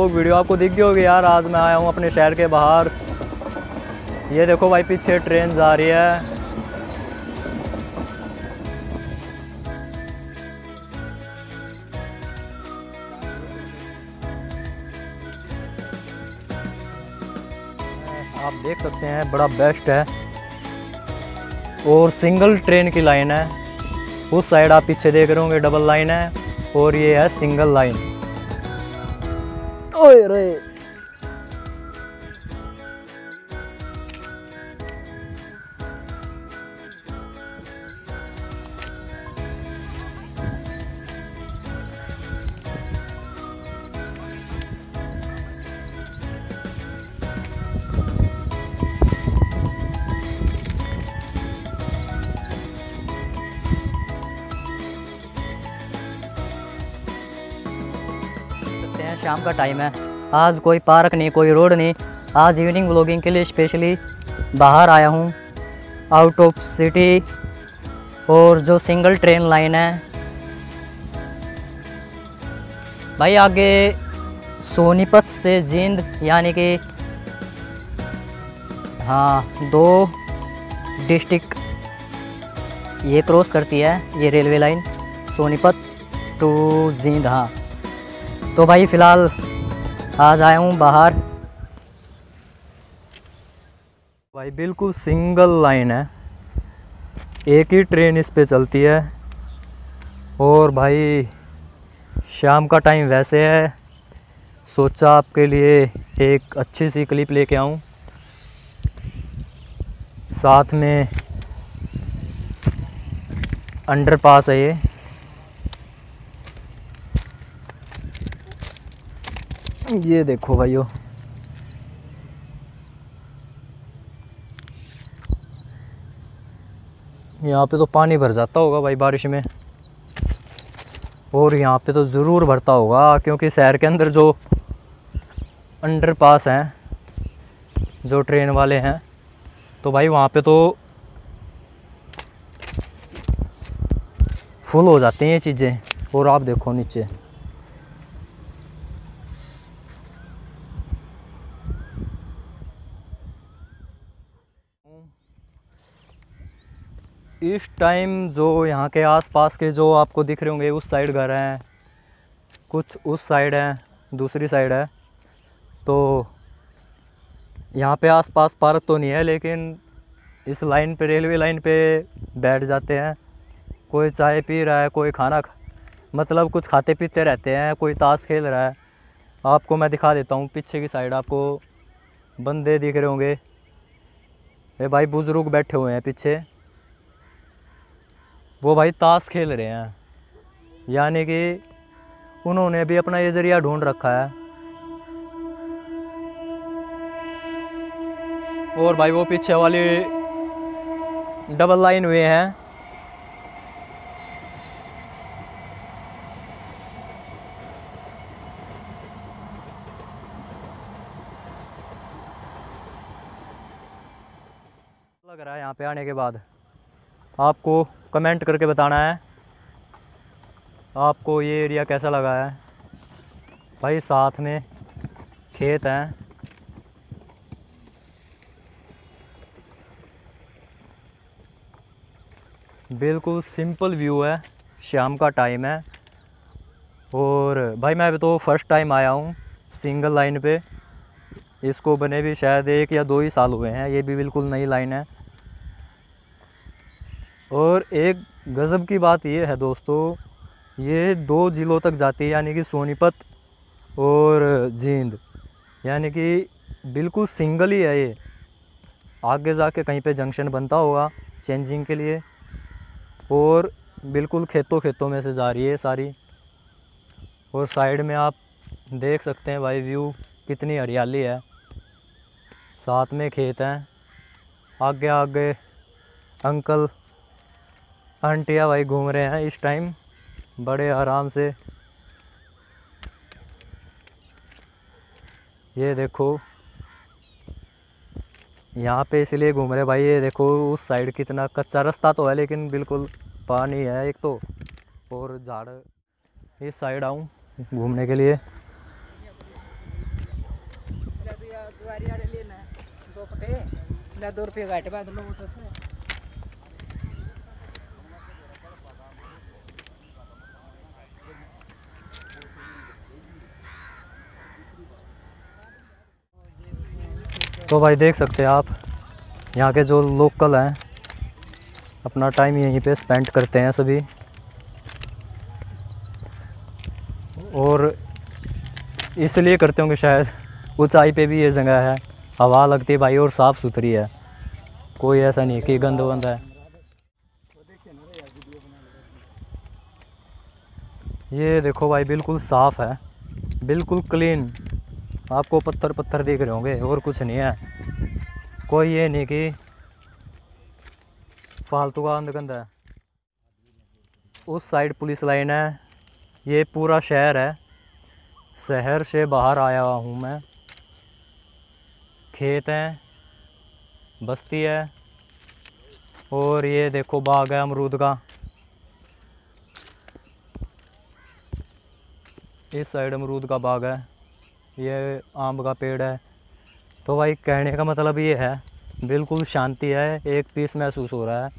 Vlog video आपको दिख गई होगी, यार, आज मैं आया हूँ अपने शहर के बाहर। ये देखो भाई, पीछे ट्रेन जा रही है। आप देख सकते हैं, बड़ा बेस्ट है। और सिंगल ट्रेन की लाइन है। उस साइड आप पीछे देख रहे होंगे डबल लाइन है। और ये है सिंगल लाइन Oh, rei. हैं, शाम का टाइम है। आज कोई पार्क नहीं, कोई रोड नहीं। आज इवनिंग व्लॉगिंग के लिए स्पेशली बाहर आया हूँ। आउट ऑफ़ सिटी और जो सिंगल ट्रेन लाइन है। भाई आगे सोनीपत से जींद, यानी कि हाँ दो डिस्ट्रिक्ट ये क्रॉस करती है, ये railway line Sonipat to Jind हाँ। तो भाई फ़िलहाल आज आया हूँ बाहर। भाई बिल्कुल सिंगल लाइन है। एक ही ट्रेन इस पे चलती है। और भाई शाम का टाइम वैसे है। सोचा आपके लिए एक अच्छी सी क्लिप लेके आऊँ। साथ में अंडरपास है ये। ये देखो भाइयों। यहाँ पे तो पानी भर जाता होगा भाई बारिश में। और यहाँ पे तो ज़रूर भरता होगा, क्योंकि शहर के अंदर जो अंडरपास हैं, जो ट्रेन वाले हैं तो भाई वहाँ पे तो फुल हो जाती हैं ये चीज़ें। और आप देखो नीचे। इस टाइम जो यहाँ के आसपास के जो आपको दिख रहे होंगे, उस साइड घर हैं। कुछ उस साइड हैं, दूसरी साइड है। तो यहाँ पे आसपास पार्क तो नहीं है, लेकिन इस लाइन पे, रेलवे लाइन पे बैठ जाते हैं। कोई चाय पी रहा है, कोई खाना खा मतलब कुछ खाते पीते रहते हैं, कोई ताश खेल रहा है। आपको मैं दिखा देता हूँ, पीछे की साइड आपको बंदे दिख रहे होंगे। ये भाई बुज़ुर्ग बैठे हुए हैं पीछे। वो भाई ताश खेल रहे हैं। यानी कि उन्होंने भी अपना ये ज़रिया ढूंढ रखा है। और भाई वो पीछे वाली डबल लाइन हुए हैं। लग रहा है यहाँ पे आने के बाद आपको कमेंट करके बताना है। आपको ये एरिया कैसा लगा है? भाई, साथ में खेत हैं। बिल्कुल सिंपल व्यू है। शाम का टाइम है। और भाई, मैं अभी तो फ़र्स्ट टाइम आया हूँ सिंगल लाइन पे। इसको बने भी शायद एक या दो ही साल हुए हैं। ये भी बिल्कुल नई लाइन है। और एक गज़ब की बात ये है दोस्तों, ये दो ज़िलों तक जाती है, यानी कि सोनीपत और जींद। यानी कि बिल्कुल सिंगल ही है ये। आगे जाके कहीं पे जंक्शन बनता होगा चेंजिंग के लिए, और बिल्कुल खेतों खेतों में से जा रही है सारी। और साइड में आप देख सकते हैं भाई व्यू, कितनी हरियाली है। साथ में खेत हैं। आगे आगे अंकल आंटियाँ भाई घूम रहे हैं इस टाइम, बड़े आराम से। ये देखो, यहाँ पे इसलिए घूम रहे भाई, ये देखो, उस साइड कितना कच्चा रास्ता तो है, लेकिन बिल्कुल पानी है एक तो और झाड़, इस साइड आऊँ घूमने के लिए। दो रुपये घाटे बाद लो तो भाई देख सकते हैं आप, यहाँ के जो लोकल हैं, अपना टाइम यहीं पे स्पेंड करते हैं सभी। और इसलिए करते होंगे शायद, ऊंचाई पे भी ये जगह है, हवा लगती है भाई और साफ़ सुथरी है। कोई ऐसा नहीं कि गंद वंद है। ये देखो भाई, बिल्कुल साफ़ है, बिल्कुल क्लीन आपको पत्थर पत्थर दिख रहे होंगे, और कुछ नहीं है। कोई ये नहीं कि फालतू का अंदगंद है। उस साइड पुलिस लाइन है, ये पूरा शहर है। शहर से बाहर आया हुआ हूँ मैं। खेत हैं, बस्ती है, और ये देखो बाग है अमरूद का। इस साइड अमरूद का बाग है। ये आम का पेड़ है। तो भाई कहने का मतलब ये है, बिल्कुल शांति है, एक पीस महसूस हो रहा है।